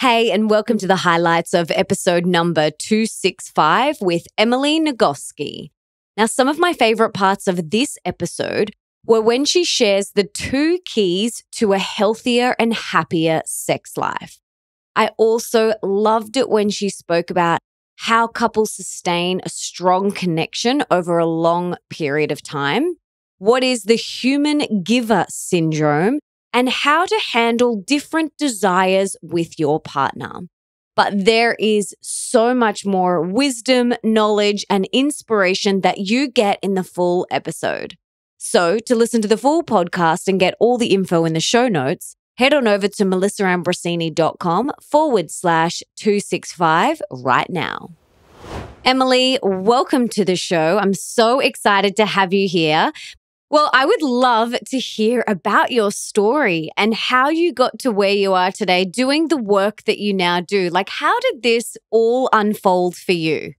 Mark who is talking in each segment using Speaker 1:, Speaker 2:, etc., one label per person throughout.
Speaker 1: Hey, and welcome to the highlights of episode number 265 with Emily Nagoski. Now, some of my favorite parts of this episode were when she shares the two keys to a healthier and happier sex life. I also loved it when she spoke about how couples sustain a strong connection over a long period of time. What is the human giver syndrome and how to handle different desires with your partner. But there is so much more wisdom, knowledge, and inspiration that you get in the full episode. So, to listen to the full podcast and get all the info in the show notes, head on over to melissaambrosini.com forward slash 265 right now. Emily, welcome to the show. I'm so excited to have you here. Well, I would love to hear about your story and how you got to where you are today doing the work that you now do. Like, how did this all unfold for you?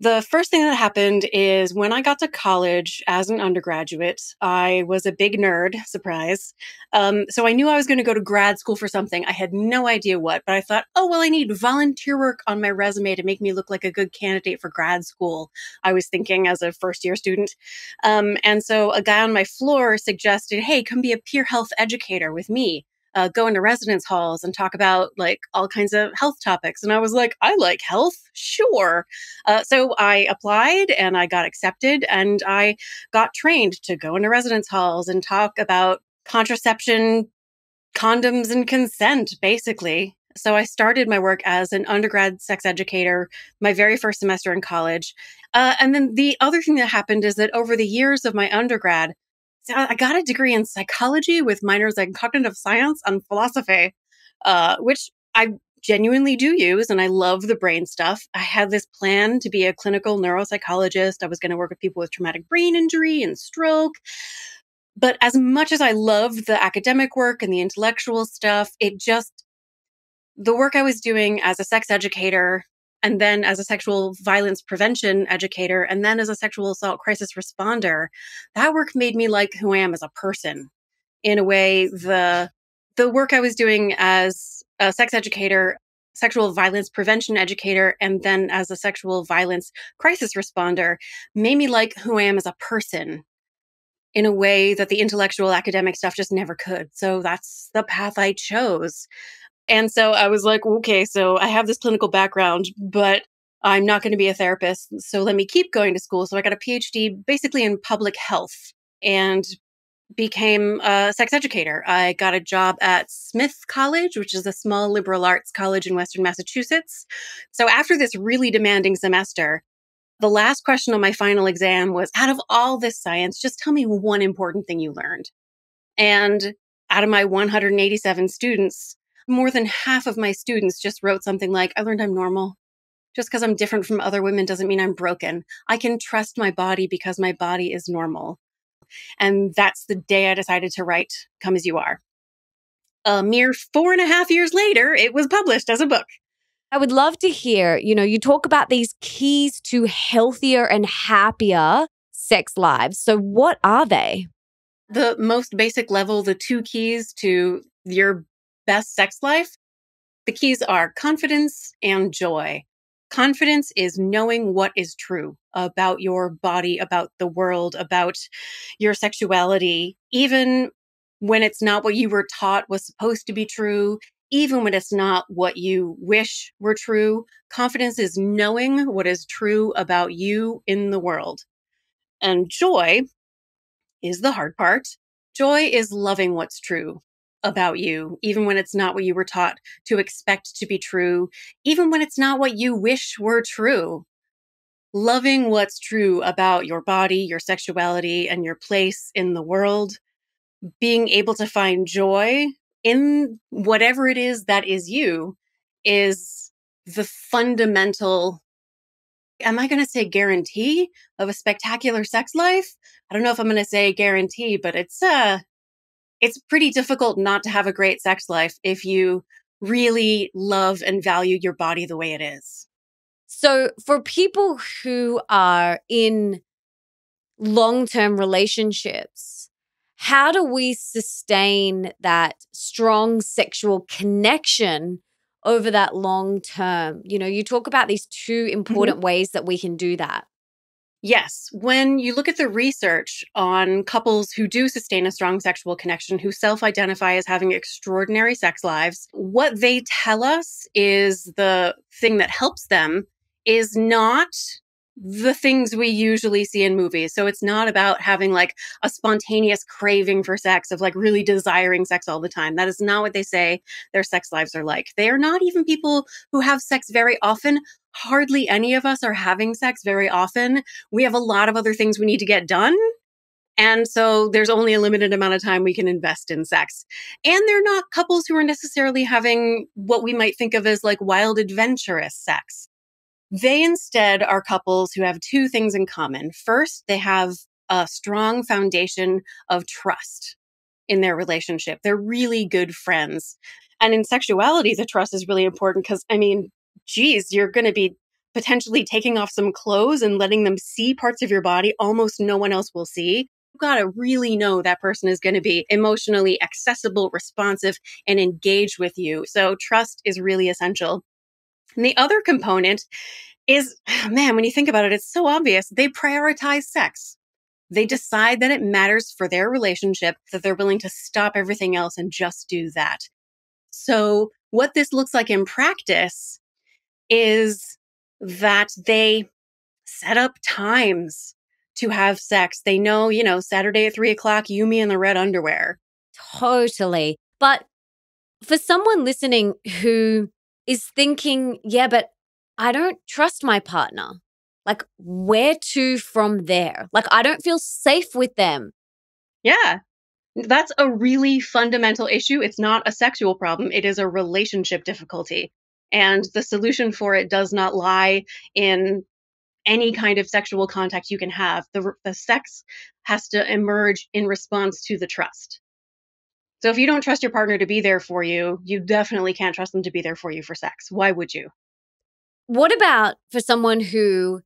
Speaker 2: The first thing that happened is when I got to college as an undergraduate, I was a big nerd, surprise. Um, so I knew I was going to go to grad school for something. I had no idea what, but I thought, oh, well, I need volunteer work on my resume to make me look like a good candidate for grad school. I was thinking as a first year student. Um, and so a guy on my floor suggested, hey, come be a peer health educator with me uh, go into residence halls and talk about like all kinds of health topics. And I was like, I like health, sure. Uh, so I applied and I got accepted and I got trained to go into residence halls and talk about contraception, condoms, and consent, basically. So I started my work as an undergrad sex educator my very first semester in college. Uh, and then the other thing that happened is that over the years of my undergrad, I got a degree in psychology with minors in cognitive science and philosophy, uh, which I genuinely do use and I love the brain stuff. I had this plan to be a clinical neuropsychologist. I was going to work with people with traumatic brain injury and stroke. But as much as I loved the academic work and the intellectual stuff, it just, the work I was doing as a sex educator and then as a sexual violence prevention educator, and then as a sexual assault crisis responder, that work made me like who I am as a person. In a way, the the work I was doing as a sex educator, sexual violence prevention educator, and then as a sexual violence crisis responder made me like who I am as a person in a way that the intellectual academic stuff just never could. So that's the path I chose. And so I was like, okay, so I have this clinical background, but I'm not going to be a therapist. So let me keep going to school. So I got a PhD basically in public health and became a sex educator. I got a job at Smith College, which is a small liberal arts college in Western Massachusetts. So after this really demanding semester, the last question on my final exam was out of all this science, just tell me one important thing you learned. And out of my 187 students, more than half of my students just wrote something like, I learned I'm normal. Just because I'm different from other women doesn't mean I'm broken. I can trust my body because my body is normal. And that's the day I decided to write Come As You Are. A mere four and a half years later, it was published as a book.
Speaker 1: I would love to hear, you know, you talk about these keys to healthier and happier sex lives. So, what are they?
Speaker 2: The most basic level, the two keys to your best sex life, the keys are confidence and joy. Confidence is knowing what is true about your body, about the world, about your sexuality, even when it's not what you were taught was supposed to be true, even when it's not what you wish were true. Confidence is knowing what is true about you in the world. And joy is the hard part. Joy is loving what's true about you, even when it's not what you were taught to expect to be true, even when it's not what you wish were true. Loving what's true about your body, your sexuality, and your place in the world. Being able to find joy in whatever it is that is you is the fundamental am I going to say guarantee of a spectacular sex life? I don't know if I'm going to say guarantee, but it's uh it's pretty difficult not to have a great sex life if you really love and value your body the way it is.
Speaker 1: So, for people who are in long term relationships, how do we sustain that strong sexual connection over that long term? You know, you talk about these two
Speaker 2: Mm-hmm.
Speaker 1: important ways that we can do that.
Speaker 2: Yes. When you look at the research on couples who do sustain a strong sexual connection, who self identify as having extraordinary sex lives, what they tell us is the thing that helps them is not the things we usually see in movies. So it's not about having like a spontaneous craving for sex, of like really desiring sex all the time. That is not what they say their sex lives are like. They are not even people who have sex very often. Hardly any of us are having sex very often. We have a lot of other things we need to get done. And so there's only a limited amount of time we can invest in sex. And they're not couples who are necessarily having what we might think of as like wild adventurous sex. They instead are couples who have two things in common. First, they have a strong foundation of trust in their relationship. They're really good friends. And in sexuality, the trust is really important because, I mean, geez, you're going to be potentially taking off some clothes and letting them see parts of your body almost no one else will see. You've got to really know that person is going to be emotionally accessible, responsive, and engaged with you. So trust is really essential. And the other component is, man, when you think about it, it's so obvious. They prioritize sex. They decide that it matters for their relationship, that they're willing to stop everything else and just do that. So, what this looks like in practice is that they set up times to have sex. They know, you know, Saturday at three o'clock, you, me, in the red underwear.
Speaker 1: Totally. But for someone listening who is thinking, yeah, but I don't trust my partner. Like, where to from there? Like, I don't feel safe with them.
Speaker 2: Yeah. That's a really fundamental issue. It's not a sexual problem, it is a relationship difficulty. And the solution for it does not lie in any kind of sexual contact you can have. The, the sex has to emerge in response to the trust. So if you don't trust your partner to be there for you, you definitely can't trust them to be there for you for sex. Why would you?
Speaker 1: What about for someone who,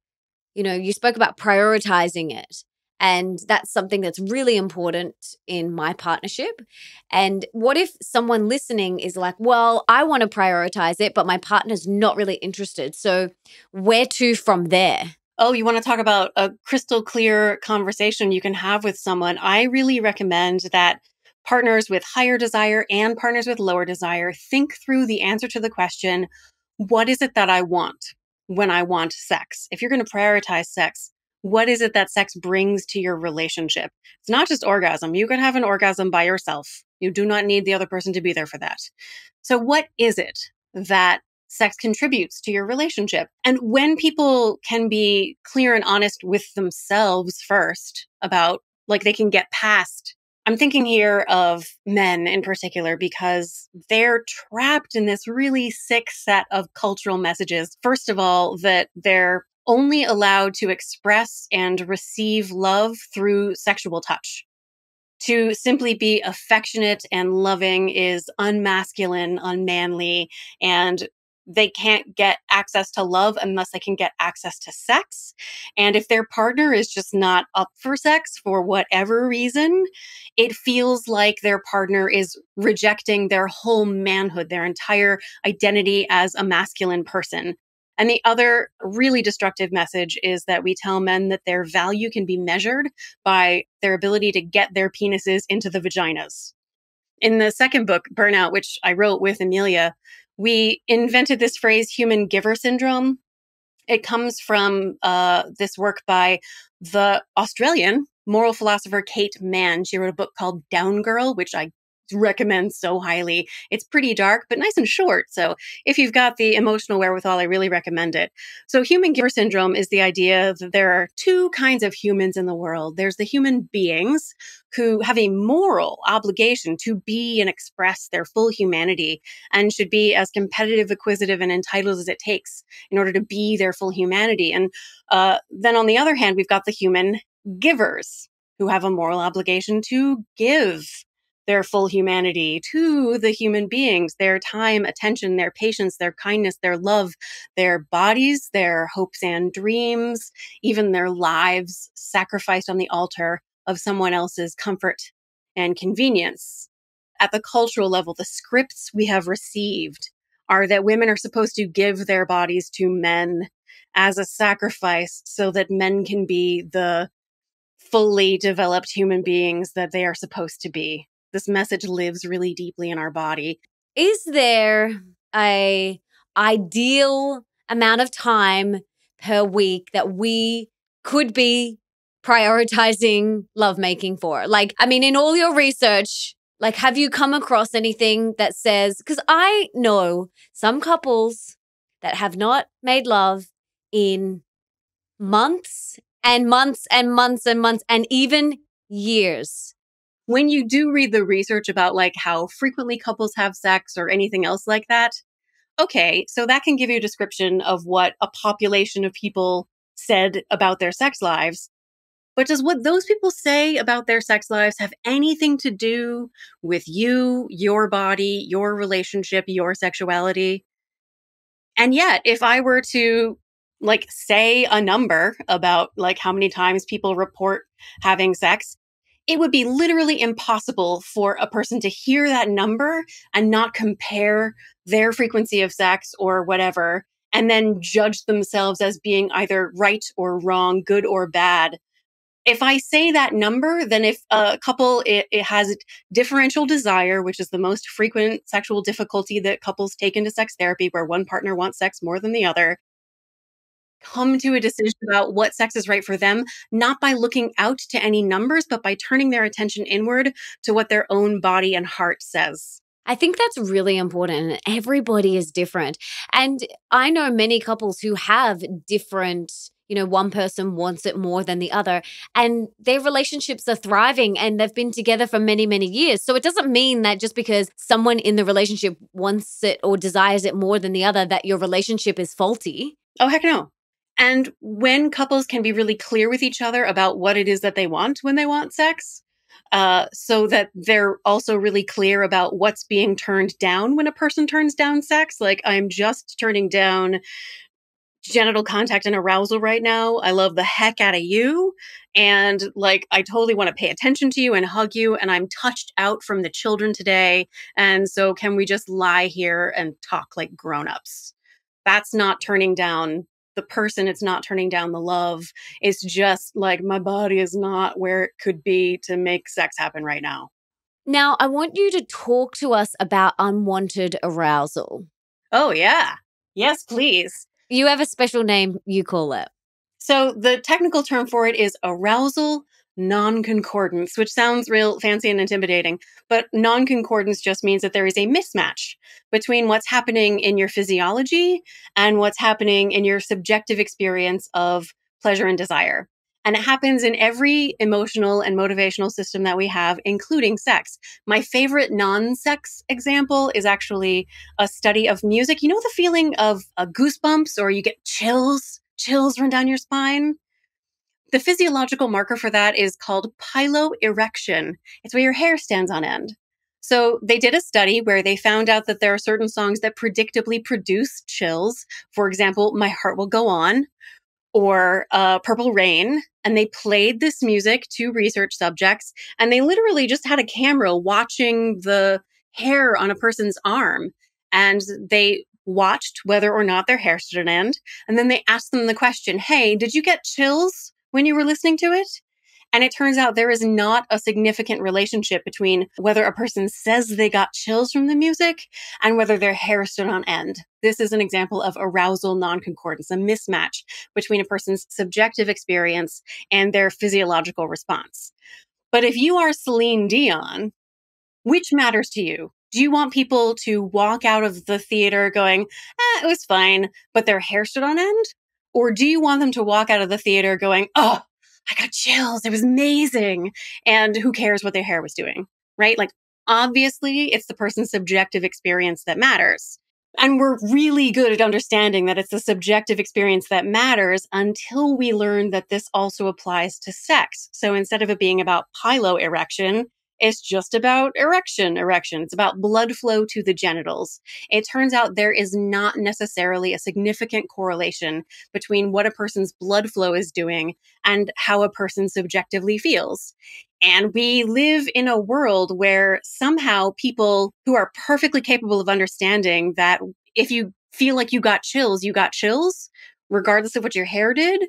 Speaker 1: you know, you spoke about prioritizing it? And that's something that's really important in my partnership. And what if someone listening is like, well, I want to prioritize it, but my partner's not really interested. So, where to from there?
Speaker 2: Oh, you want to talk about a crystal clear conversation you can have with someone? I really recommend that partners with higher desire and partners with lower desire think through the answer to the question what is it that I want when I want sex? If you're going to prioritize sex, what is it that sex brings to your relationship? It's not just orgasm. You can have an orgasm by yourself. You do not need the other person to be there for that. So, what is it that sex contributes to your relationship? And when people can be clear and honest with themselves first about, like, they can get past I'm thinking here of men in particular because they're trapped in this really sick set of cultural messages. First of all, that they're only allowed to express and receive love through sexual touch. To simply be affectionate and loving is unmasculine, unmanly, and they can't get access to love unless they can get access to sex. And if their partner is just not up for sex for whatever reason, it feels like their partner is rejecting their whole manhood, their entire identity as a masculine person. And the other really destructive message is that we tell men that their value can be measured by their ability to get their penises into the vaginas. In the second book, Burnout, which I wrote with Amelia, we invented this phrase human giver syndrome. It comes from uh, this work by the Australian moral philosopher Kate Manne. She wrote a book called Down Girl, which I recommend so highly. It's pretty dark, but nice and short. So if you've got the emotional wherewithal, I really recommend it. So human giver syndrome is the idea that there are two kinds of humans in the world. There's the human beings who have a moral obligation to be and express their full humanity and should be as competitive, acquisitive, and entitled as it takes in order to be their full humanity. And uh, then on the other hand, we've got the human givers who have a moral obligation to give their full humanity to the human beings, their time, attention, their patience, their kindness, their love, their bodies, their hopes and dreams, even their lives sacrificed on the altar of someone else's comfort and convenience. At the cultural level, the scripts we have received are that women are supposed to give their bodies to men as a sacrifice so that men can be the fully developed human beings that they are supposed to be. This message lives really deeply in our body.
Speaker 1: Is there a ideal amount of time per week that we could be prioritizing lovemaking for? Like, I mean, in all your research, like, have you come across anything that says, because I know some couples that have not made love in months and months and months and months and even years.
Speaker 2: When you do read the research about like how frequently couples have sex or anything else like that, okay, so that can give you a description of what a population of people said about their sex lives. But does what those people say about their sex lives have anything to do with you, your body, your relationship, your sexuality? And yet, if I were to like say a number about like how many times people report having sex, it would be literally impossible for a person to hear that number and not compare their frequency of sex or whatever and then judge themselves as being either right or wrong, good or bad. If I say that number, then if a couple it, it has differential desire, which is the most frequent sexual difficulty that couples take into sex therapy, where one partner wants sex more than the other, come to a decision about what sex is right for them, not by looking out to any numbers, but by turning their attention inward to what their own body and heart says.
Speaker 1: I think that's really important. Everybody is different. And I know many couples who have different, you know, one person wants it more than the other, and their relationships are thriving and they've been together for many, many years. So it doesn't mean that just because someone in the relationship wants it or desires it more than the other, that your relationship is faulty.
Speaker 2: Oh, heck no. And when couples can be really clear with each other about what it is that they want when they want sex, uh, so that they're also really clear about what's being turned down when a person turns down sex. Like, I'm just turning down genital contact and arousal right now. I love the heck out of you. And like, I totally want to pay attention to you and hug you. And I'm touched out from the children today. And so, can we just lie here and talk like grown ups? That's not turning down the person it's not turning down the love it's just like my body is not where it could be to make sex happen right now
Speaker 1: now i want you to talk to us about unwanted arousal
Speaker 2: oh yeah yes please
Speaker 1: you have a special name you call it
Speaker 2: so the technical term for it is arousal non-concordance, which sounds real fancy and intimidating, but non-concordance just means that there is a mismatch between what's happening in your physiology and what's happening in your subjective experience of pleasure and desire. And it happens in every emotional and motivational system that we have, including sex. My favorite non sex example is actually a study of music. You know the feeling of uh, goosebumps or you get chills, chills run down your spine? The physiological marker for that is called piloerection. It's where your hair stands on end. So they did a study where they found out that there are certain songs that predictably produce chills. For example, My Heart Will Go On or uh, Purple Rain. And they played this music to research subjects and they literally just had a camera watching the hair on a person's arm. And they watched whether or not their hair stood on end. And then they asked them the question, Hey, did you get chills when you were listening to it. And it turns out there is not a significant relationship between whether a person says they got chills from the music and whether their hair stood on end. This is an example of arousal non-concordance, a mismatch between a person's subjective experience and their physiological response. But if you are Celine Dion, which matters to you? Do you want people to walk out of the theater going, eh, it was fine, but their hair stood on end? Or do you want them to walk out of the theater going, oh, I got chills. It was amazing. And who cares what their hair was doing? Right? Like, obviously, it's the person's subjective experience that matters. And we're really good at understanding that it's the subjective experience that matters until we learn that this also applies to sex. So instead of it being about piloerection, it's just about erection, erection. It's about blood flow to the genitals. It turns out there is not necessarily a significant correlation between what a person's blood flow is doing and how a person subjectively feels. And we live in a world where somehow people who are perfectly capable of understanding that if you feel like you got chills, you got chills, regardless of what your hair did.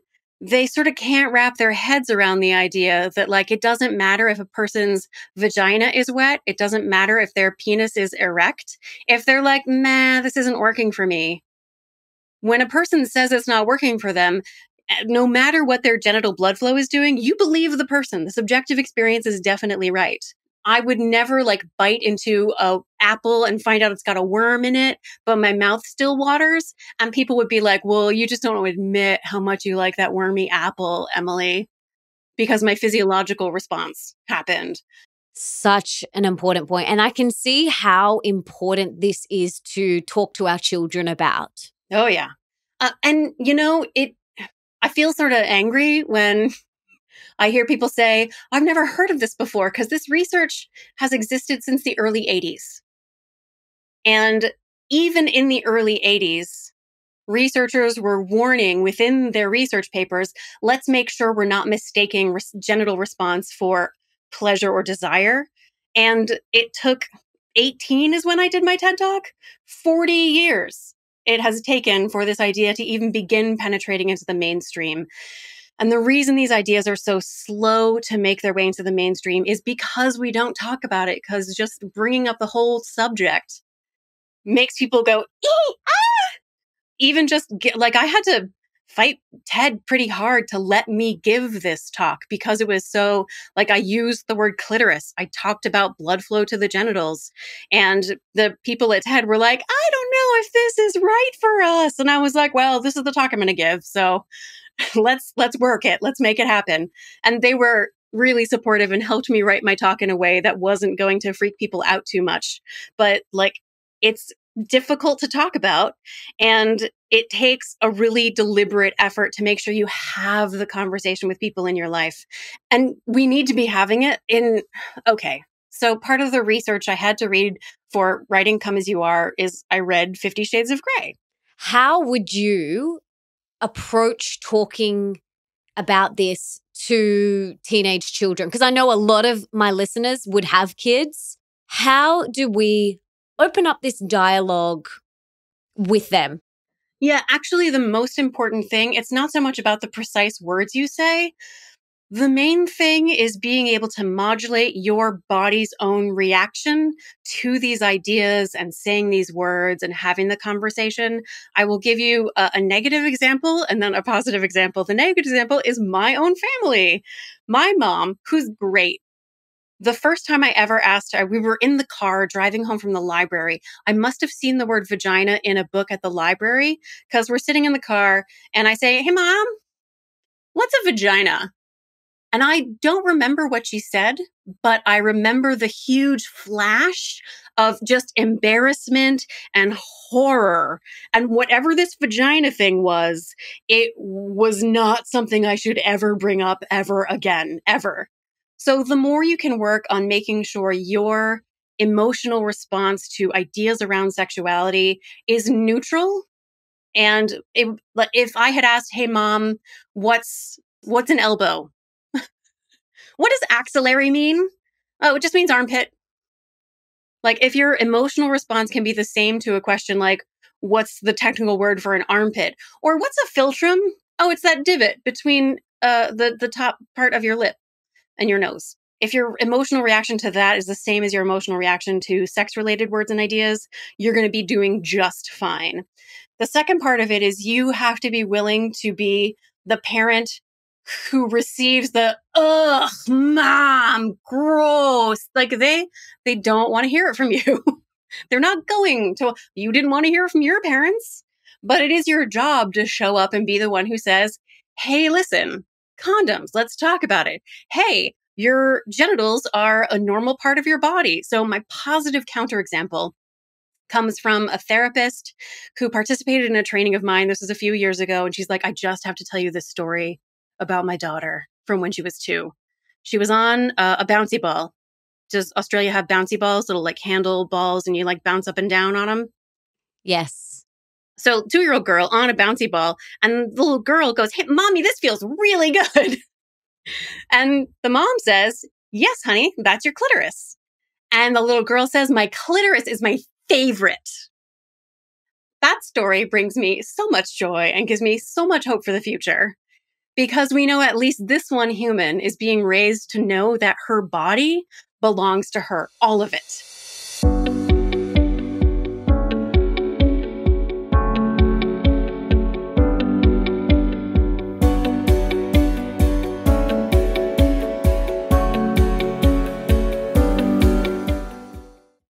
Speaker 2: They sort of can't wrap their heads around the idea that, like, it doesn't matter if a person's vagina is wet. It doesn't matter if their penis is erect. If they're like, nah, this isn't working for me. When a person says it's not working for them, eh, no matter what their genital blood flow is doing, you believe the person. The subjective experience is definitely right. I would never like bite into a apple and find out it's got a worm in it, but my mouth still waters. And people would be like, well, you just don't admit how much you like that wormy apple, Emily, because my physiological response happened.
Speaker 1: Such an important point. And I can see how important this is to talk to our children about.
Speaker 2: Oh, yeah. Uh, and, you know, it, I feel sort of angry when I hear people say, I've never heard of this before because this research has existed since the early 80s. And even in the early 80s, researchers were warning within their research papers let's make sure we're not mistaking genital response for pleasure or desire. And it took 18 is when I did my TED talk, 40 years it has taken for this idea to even begin penetrating into the mainstream. And the reason these ideas are so slow to make their way into the mainstream is because we don't talk about it, because just bringing up the whole subject makes people go, ah! even just get, like I had to fight TED pretty hard to let me give this talk because it was so like I used the word clitoris. I talked about blood flow to the genitals. And the people at TED were like, I don't know if this is right for us. And I was like, well, this is the talk I'm going to give. So let's let's work it. Let's make it happen. And they were really supportive and helped me write my talk in a way that wasn't going to freak people out too much. But like it's difficult to talk about and it takes a really deliberate effort to make sure you have the conversation with people in your life. And we need to be having it in okay so part of the research i had to read for writing come as you are is i read 50 shades of gray
Speaker 1: how would you approach talking about this to teenage children? Because I know a lot of my listeners would have kids. How do we open up this dialogue with them?
Speaker 2: Yeah, actually, the most important thing, it's not so much about the precise words you say, the main thing is being able to modulate your body's own reaction to these ideas and saying these words and having the conversation. I will give you a, a, negative example and then a positive example. The negative example is my own family. My mom, who's great. The first time I ever asked her, we were in the car driving home from the library. I must have seen the word vagina in a book at the library because we're sitting in the car and I say, Hey, mom, what's a vagina? And I don't remember what she said, but I remember the huge flash of just embarrassment and horror. And whatever this vagina thing was, it was not something I should ever bring up ever again, ever. So the more you can work on making sure your emotional response to ideas around sexuality is neutral. And if I had asked, "Hey, mom, what's what's an elbow?" What does axillary mean? Oh, it just means armpit. Like if your emotional response can be the same to a question like, what's the technical word for an armpit? Or what's a philtrum? Oh, it's that divot between uh, the, the top part of your lip and your nose. If your emotional reaction to that is the same as your emotional reaction to sex related words and ideas, you're going to be doing just fine. The second part of it is you have to be willing to be the parent who receives the ugh mom gross. Like they they don't want to hear it from you. They're not going to you didn't want to hear it from your parents. But it is your job to show up and be the one who says hey listen condoms let's talk about it. Hey your genitals are a normal part of your body. So my positive counterexample comes from a therapist who participated in a training of mine. This was a few years ago and she's like i just have to tell you this story about my daughter from when she was two. She was on uh, a bouncy ball. Does Australia have bouncy balls, little like handle balls, and you like bounce up and down on them?
Speaker 1: Yes.
Speaker 2: So, two year old girl on a bouncy ball, and the little girl goes, Hey, mommy, this feels really good. and the mom says, Yes, honey, that's your clitoris. And the little girl says, My clitoris is my favorite. That story brings me so much joy and gives me so much hope for the future. Because we know at least this one human is being raised to know that her body belongs to her, all of it.